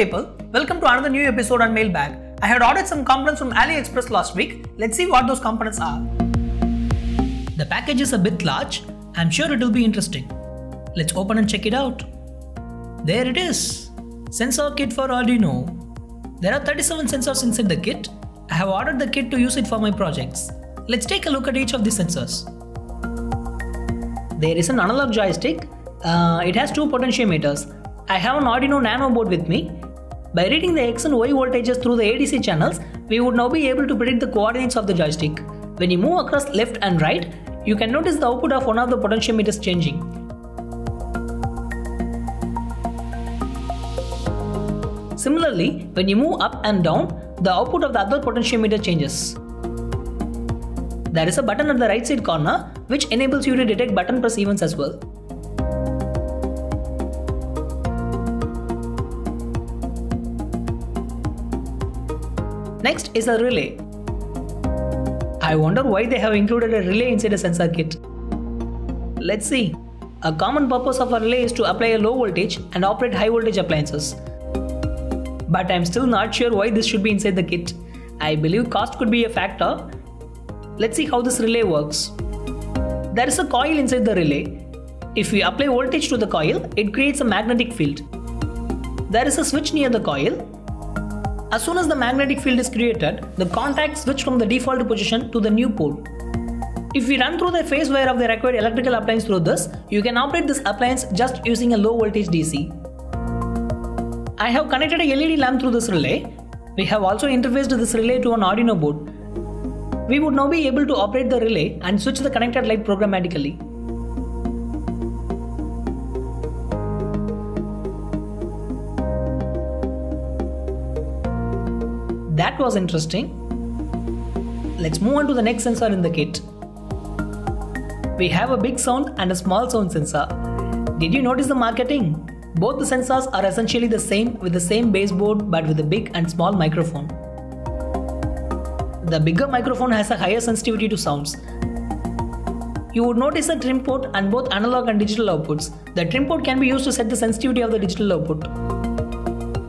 people, welcome to another new episode on Mailbag. I had ordered some components from AliExpress last week. Let's see what those components are. The package is a bit large. I'm sure it will be interesting. Let's open and check it out. There it is. Sensor kit for Arduino. There are 37 sensors inside the kit. I have ordered the kit to use it for my projects. Let's take a look at each of the sensors. There is an analog joystick. Uh, it has two potentiometers. I have an Arduino Nano board with me. By reading the X and Y voltages through the ADC channels, we would now be able to predict the coordinates of the joystick. When you move across left and right, you can notice the output of one of the potentiometers changing. Similarly, when you move up and down, the output of the other potentiometer changes. There is a button at the right side corner which enables you to detect button press events as well. Next is a relay. I wonder why they have included a relay inside a sensor kit. Let's see. A common purpose of a relay is to apply a low voltage and operate high voltage appliances. But I'm still not sure why this should be inside the kit. I believe cost could be a factor. Let's see how this relay works. There is a coil inside the relay. If we apply voltage to the coil, it creates a magnetic field. There is a switch near the coil as soon as the magnetic field is created, the contacts switch from the default position to the new pole. If we run through the phase wire of the required electrical appliance through this, you can operate this appliance just using a low voltage DC. I have connected a LED lamp through this relay. We have also interfaced this relay to an Arduino board. We would now be able to operate the relay and switch the connected light programmatically. Was interesting. Let's move on to the next sensor in the kit. We have a big sound and a small sound sensor. Did you notice the marketing? Both the sensors are essentially the same with the same baseboard but with a big and small microphone. The bigger microphone has a higher sensitivity to sounds. You would notice a trim pot and both analog and digital outputs. The trim pot can be used to set the sensitivity of the digital output.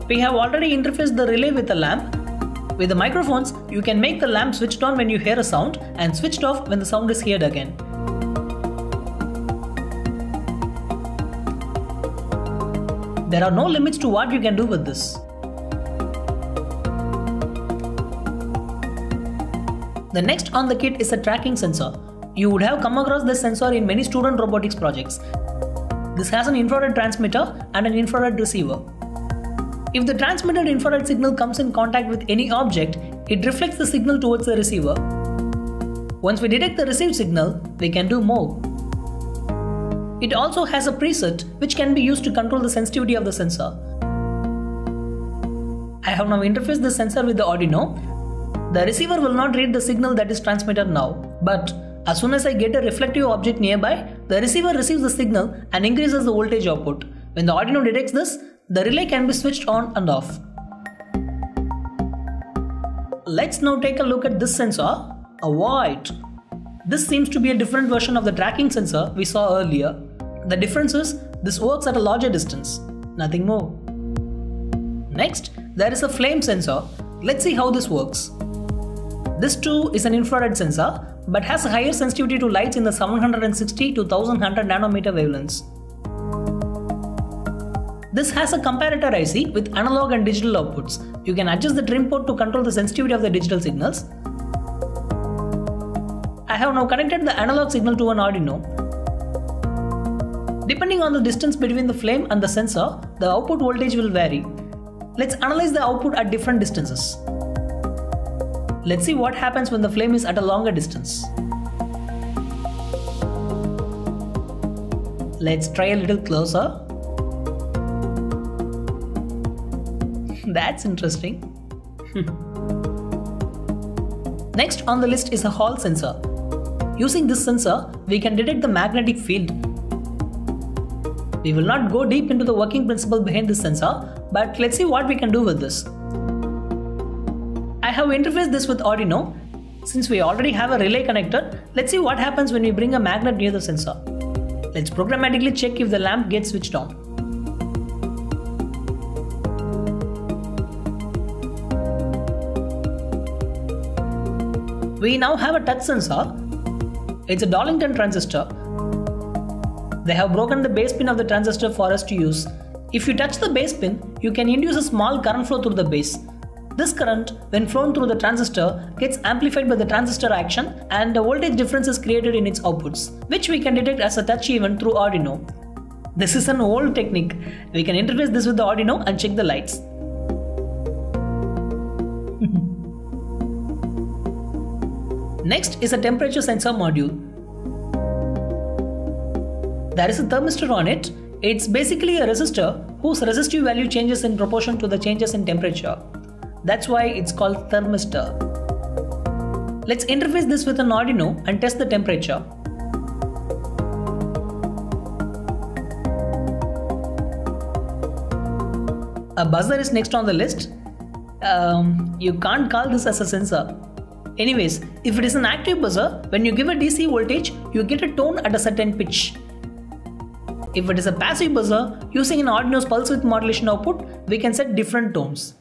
We have already interfaced the relay with a lamp with the microphones, you can make the lamp switched on when you hear a sound and switched off when the sound is heard again. There are no limits to what you can do with this. The next on the kit is a tracking sensor. You would have come across this sensor in many student robotics projects. This has an infrared transmitter and an infrared receiver. If the transmitted infrared signal comes in contact with any object, it reflects the signal towards the receiver. Once we detect the received signal, we can do more. It also has a preset which can be used to control the sensitivity of the sensor. I have now interfaced the sensor with the Arduino. The receiver will not read the signal that is transmitted now, but as soon as I get a reflective object nearby, the receiver receives the signal and increases the voltage output. When the Arduino detects this, the relay can be switched on and off. Let's now take a look at this sensor, a white. This seems to be a different version of the tracking sensor we saw earlier. The difference is this works at a larger distance, nothing more. Next, there is a flame sensor. Let's see how this works. This too is an infrared sensor but has a higher sensitivity to lights in the 760 to 1100 nanometer wavelengths. This has a comparator IC with analog and digital outputs. You can adjust the trim pot to control the sensitivity of the digital signals. I have now connected the analog signal to an Arduino. Depending on the distance between the flame and the sensor, the output voltage will vary. Let's analyze the output at different distances. Let's see what happens when the flame is at a longer distance. Let's try a little closer. That's interesting. Next on the list is a Hall sensor. Using this sensor, we can detect the magnetic field. We will not go deep into the working principle behind this sensor, but let's see what we can do with this. I have interfaced this with Arduino. Since we already have a relay connected, let's see what happens when we bring a magnet near the sensor. Let's programmatically check if the lamp gets switched on. We now have a touch sensor. It's a Darlington transistor. They have broken the base pin of the transistor for us to use. If you touch the base pin, you can induce a small current flow through the base. This current, when flown through the transistor, gets amplified by the transistor action and a voltage difference is created in its outputs, which we can detect as a touch event through Arduino. This is an old technique. We can interface this with the Arduino and check the lights. Next is a temperature sensor module. There is a thermistor on it. It's basically a resistor whose resistive value changes in proportion to the changes in temperature. That's why it's called thermistor. Let's interface this with an Arduino and test the temperature. A buzzer is next on the list. Um, you can't call this as a sensor. Anyways, if it is an active buzzer, when you give a DC voltage, you get a tone at a certain pitch. If it is a passive buzzer, using an Arduino's pulse width modulation output, we can set different tones.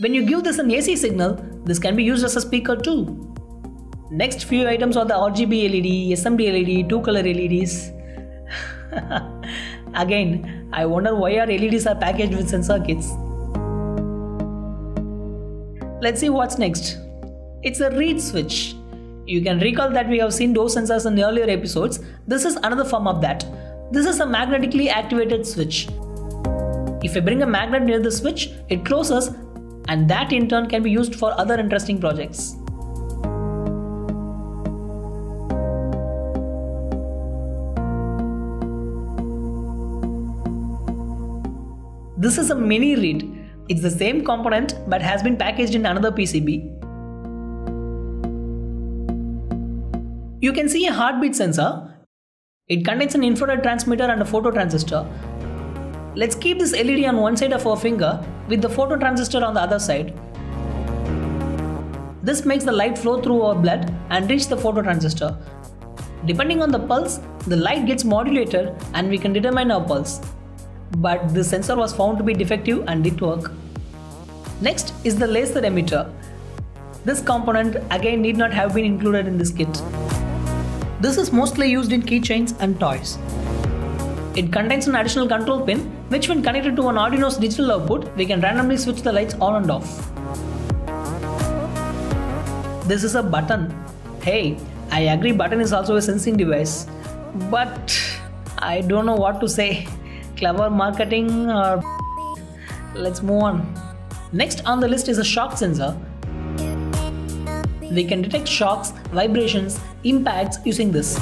When you give this an AC signal, this can be used as a speaker too. Next few items are the RGB LED, SMD LED, two color LEDs. Again, I wonder why our LEDs are packaged with sensor kits. Let's see what's next. It's a reed switch. You can recall that we have seen door sensors in earlier episodes. This is another form of that. This is a magnetically activated switch. If I bring a magnet near the switch, it closes and that in turn can be used for other interesting projects. This is a mini reed. It's the same component but has been packaged in another PCB. You can see a heartbeat sensor. It contains an infrared transmitter and a phototransistor. Let's keep this LED on one side of our finger with the phototransistor on the other side. This makes the light flow through our blood and reach the phototransistor. Depending on the pulse, the light gets modulated and we can determine our pulse but the sensor was found to be defective and didn't work. Next is the laser emitter. This component again need not have been included in this kit. This is mostly used in keychains and toys. It contains an additional control pin which when connected to an Arduino's digital output, we can randomly switch the lights on and off. This is a button. Hey, I agree button is also a sensing device. But I don't know what to say clever marketing or let's move on. Next on the list is a shock sensor. We can detect shocks, vibrations, impacts using this.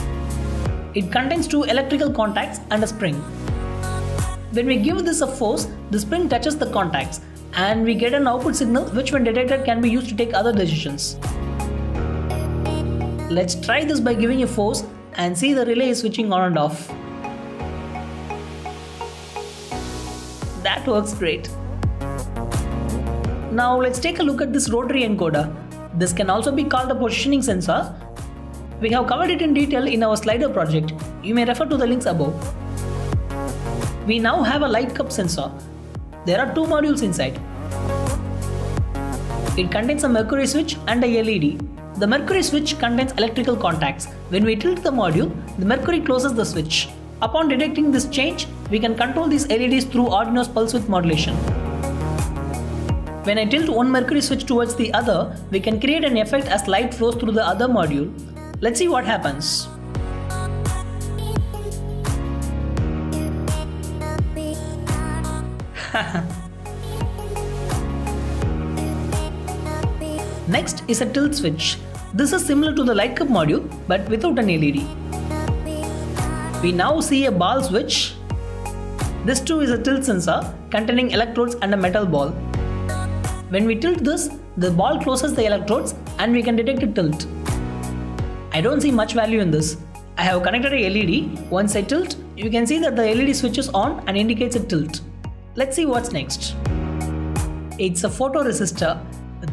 It contains two electrical contacts and a spring. When we give this a force, the spring touches the contacts and we get an output signal which when detected can be used to take other decisions. Let's try this by giving a force and see the relay is switching on and off. That works great. Now let's take a look at this rotary encoder. This can also be called a positioning sensor. We have covered it in detail in our slider project. You may refer to the links above. We now have a light cup sensor. There are two modules inside. It contains a mercury switch and a LED. The mercury switch contains electrical contacts. When we tilt the module, the mercury closes the switch. Upon detecting this change, we can control these LEDs through Arduino's pulse width modulation. When I tilt one mercury switch towards the other, we can create an effect as light flows through the other module. Let's see what happens. Next is a tilt switch. This is similar to the light cup module but without an LED. We now see a ball switch. This too is a tilt sensor containing electrodes and a metal ball. When we tilt this, the ball closes the electrodes and we can detect a tilt. I don't see much value in this. I have connected a LED. Once I tilt, you can see that the LED switches on and indicates a tilt. Let's see what's next. It's a photoresistor.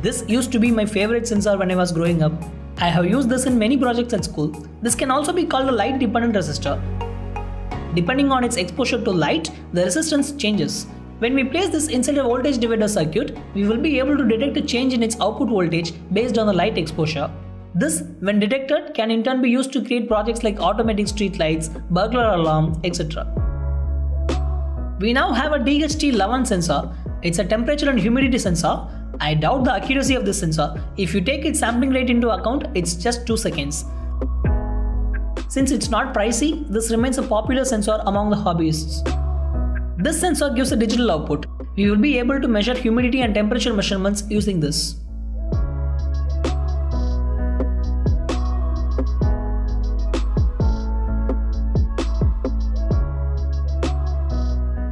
This used to be my favorite sensor when I was growing up. I have used this in many projects at school. This can also be called a light dependent resistor. Depending on its exposure to light, the resistance changes. When we place this inside a voltage divider circuit, we will be able to detect a change in its output voltage based on the light exposure. This, when detected, can in turn be used to create projects like automatic street lights, burglar alarm, etc. We now have a DHT11 sensor. It's a temperature and humidity sensor. I doubt the accuracy of this sensor. If you take its sampling rate into account, it's just 2 seconds. Since it's not pricey, this remains a popular sensor among the hobbyists. This sensor gives a digital output. We will be able to measure humidity and temperature measurements using this.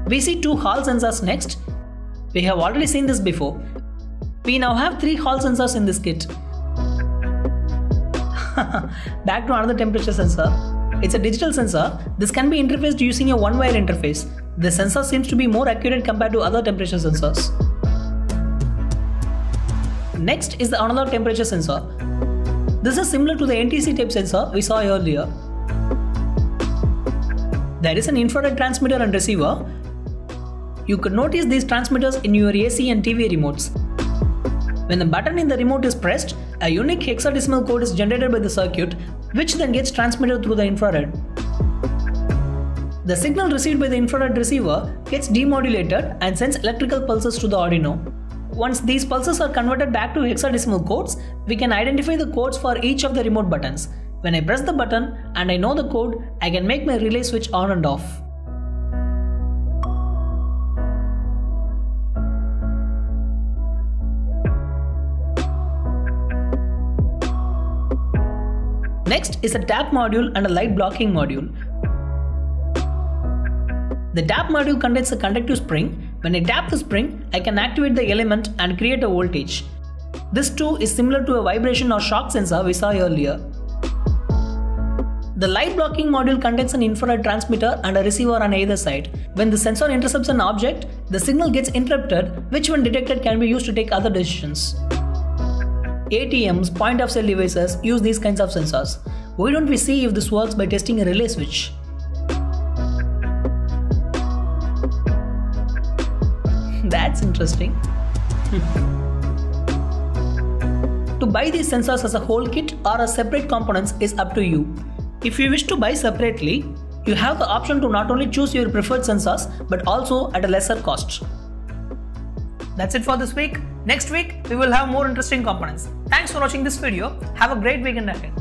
We see two Hall sensors next. We have already seen this before. We now have three Hall sensors in this kit. Back to another temperature sensor. It's a digital sensor. This can be interfaced using a one-wire interface. The sensor seems to be more accurate compared to other temperature sensors. Next is the analog temperature sensor. This is similar to the NTC tape sensor we saw earlier. There is an infrared transmitter and receiver you could notice these transmitters in your AC and TV remotes. When the button in the remote is pressed, a unique hexadecimal code is generated by the circuit, which then gets transmitted through the infrared. The signal received by the infrared receiver gets demodulated and sends electrical pulses to the Arduino. Once these pulses are converted back to hexadecimal codes, we can identify the codes for each of the remote buttons. When I press the button and I know the code, I can make my relay switch on and off. Next is a tap module and a light blocking module. The tap module contains a conductive spring. When I tap the spring, I can activate the element and create a voltage. This too is similar to a vibration or shock sensor we saw earlier. The light blocking module contains an infrared transmitter and a receiver on either side. When the sensor intercepts an object, the signal gets interrupted, which when detected can be used to take other decisions. ATMs, point of sale devices use these kinds of sensors. Why don't we see if this works by testing a relay switch? That's interesting. to buy these sensors as a whole kit or as separate components is up to you. If you wish to buy separately, you have the option to not only choose your preferred sensors but also at a lesser cost. That's it for this week. Next week, we will have more interesting components. Thanks for watching this video. Have a great weekend ahead.